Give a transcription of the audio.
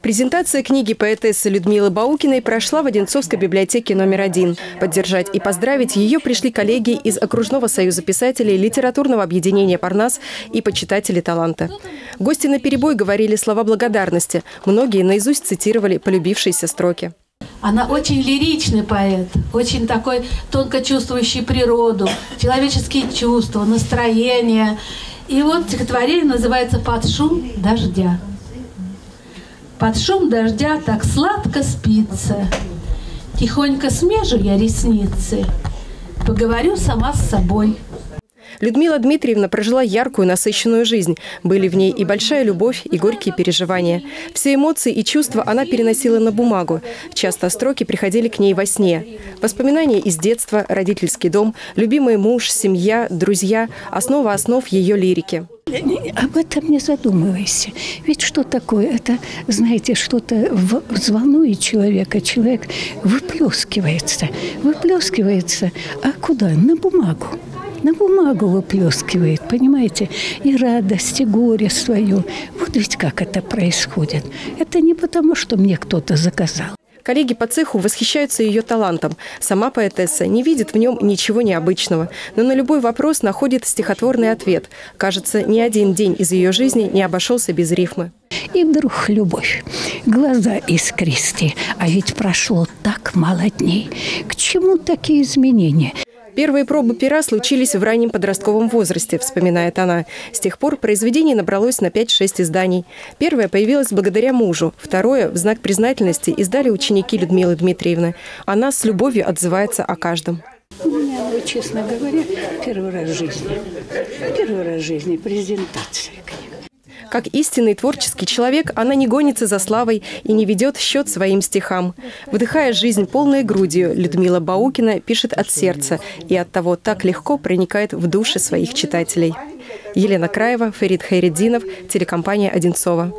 Презентация книги поэтессы Людмилы Баукиной прошла в Одинцовской библиотеке номер один. Поддержать и поздравить ее пришли коллеги из Окружного союза писателей, литературного объединения «Парнас» и почитатели таланта. Гости на перебой говорили слова благодарности. Многие наизусть цитировали полюбившиеся строки. Она очень лиричный поэт, очень такой тонко чувствующий природу, человеческие чувства, настроения. И вот стихотворение называется «Под шум дождя». Под шум дождя так сладко спится. Тихонько смежу я ресницы, поговорю сама с собой. Людмила Дмитриевна прожила яркую, насыщенную жизнь. Были в ней и большая любовь, и горькие переживания. Все эмоции и чувства она переносила на бумагу. Часто строки приходили к ней во сне. Воспоминания из детства, родительский дом, любимый муж, семья, друзья – основа основ ее лирики. Об этом не задумывайся. Ведь что такое? Это, знаете, что-то взволнует человека. Человек выплескивается. Выплескивается. А куда? На бумагу. На бумагу выплескивает, понимаете? И радость, и горе свое. Вот ведь как это происходит. Это не потому, что мне кто-то заказал. Коллеги по цеху восхищаются ее талантом. Сама поэтесса не видит в нем ничего необычного, но на любой вопрос находит стихотворный ответ. Кажется, ни один день из ее жизни не обошелся без рифмы. И вдруг любовь, глаза искристые, а ведь прошло так мало дней. К чему такие изменения? Первые пробы пера случились в раннем подростковом возрасте, вспоминает она. С тех пор произведение набралось на 5-6 изданий. Первое появилось благодаря мужу, второе в знак признательности издали ученики Людмилы Дмитриевны. Она с любовью отзывается о каждом. У меня, честно говоря, первый раз в жизни. Первый раз в жизни презентация книги. Как истинный творческий человек, она не гонится за славой и не ведет счет своим стихам. Вдыхая жизнь полной грудью, Людмила Баукина пишет от сердца и от того так легко проникает в души своих читателей. Елена Краева, Ферид Хайреддинов, телекомпания «Одинцова».